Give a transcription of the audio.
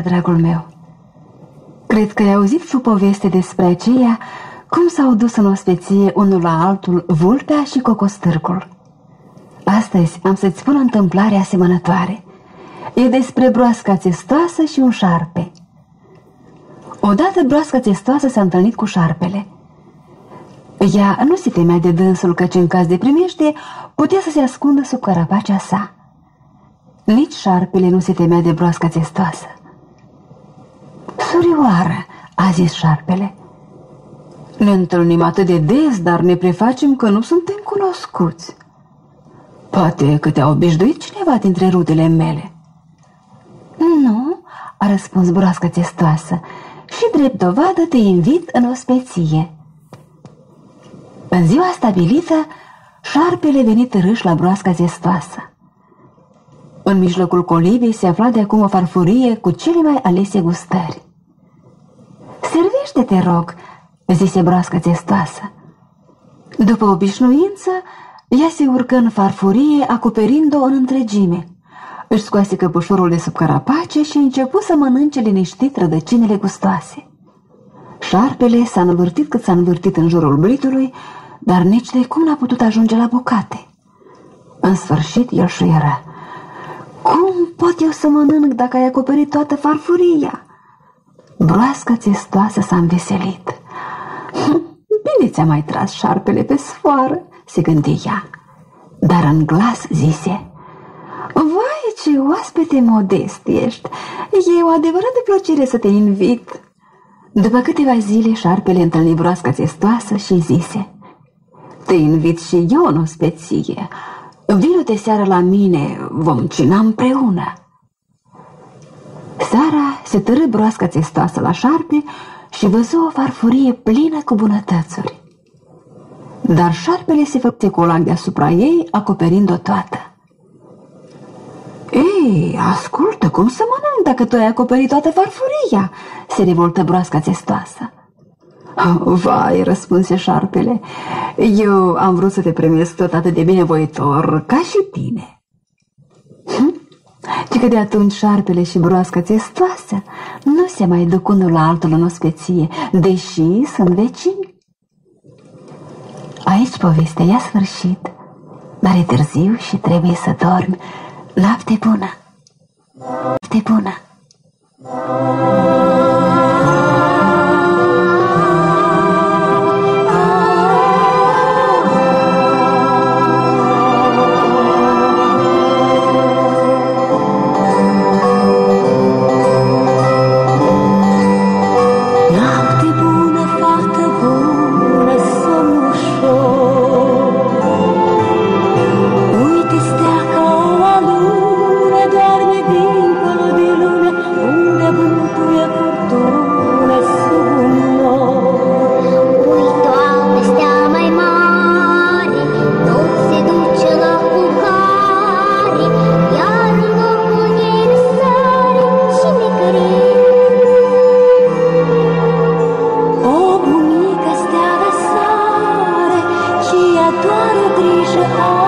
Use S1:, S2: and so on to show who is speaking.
S1: dragul meu. Cred că ai auzit și poveste despre aceea cum s-au dus în ospeție unul la altul vulpea și cocostârcul. Astăzi am să-ți spun o întâmplare asemănătoare. E despre broasca țestoasă și un șarpe. Odată broasca țestoasă s-a întâlnit cu șarpele. Ea nu se temea de dânsul căci în caz de primește putea să se ascundă sub carapacea sa. Nici șarpele nu se temea de broasca țestoasă. Surioară, a zis șarpele. Ne întâlnim atât de des, dar ne prefacem că nu suntem cunoscuți. Poate că te-a obișnuit cineva dintre rudele mele. Nu, a răspuns broasca testoasă, și drept dovadă te invit în ospeție. În ziua stabilită, șarpele venit râș la broasca testoasă. În mijlocul colivei se afla de acum o farfurie cu cele mai alese gustări. Servește-te, rog, zise broasca testoasă. După obișnuință, ea se urcă în farfurie, acoperind-o în întregime. Își scoase căpușorul de sub carapace și începu să mănânce liniștit rădăcinile gustoase. Șarpele s-a învârtit cât s-a învârtit în jurul britului, dar nici de cum n-a putut ajunge la bucate. În sfârșit, el șuieră. Cum pot eu să mănânc dacă ai acoperit toată farfuria?" Broască țestoasă s-a înveselit. Bine ți-a mai tras șarpele pe sfoară, se gândi ea. Dar în glas zise, Vai, ce oaspete modest ești! E o adevărată plăcere să te invit. După câteva zile, șarpele întâlni broasca țestoasă și zise, Te invit și eu în ospeție. Vino de seară la mine, vom cina împreună. Seara se târâ broasca țestoasă la șarpe și văzu o farfurie plină cu bunătățuri. Dar șarpele se făcute colac deasupra ei, acoperind-o toată. Ei, ascultă, cum să mănânc dacă tu ai acoperit toată farfuria?" se revoltă broasca țestoasă. Vai, răspunse șarpele, eu am vrut să te primesc tot atât de binevoitor ca și tine. Hm? ci că de atunci șarpele și broasca țestoasă nu se mai duc unul la altul în ospeție, deși sunt vecini. Aici povestea i-a sfârșit, dar e târziu și trebuie să dormi. Noapte bună! Noapte bună! Oh.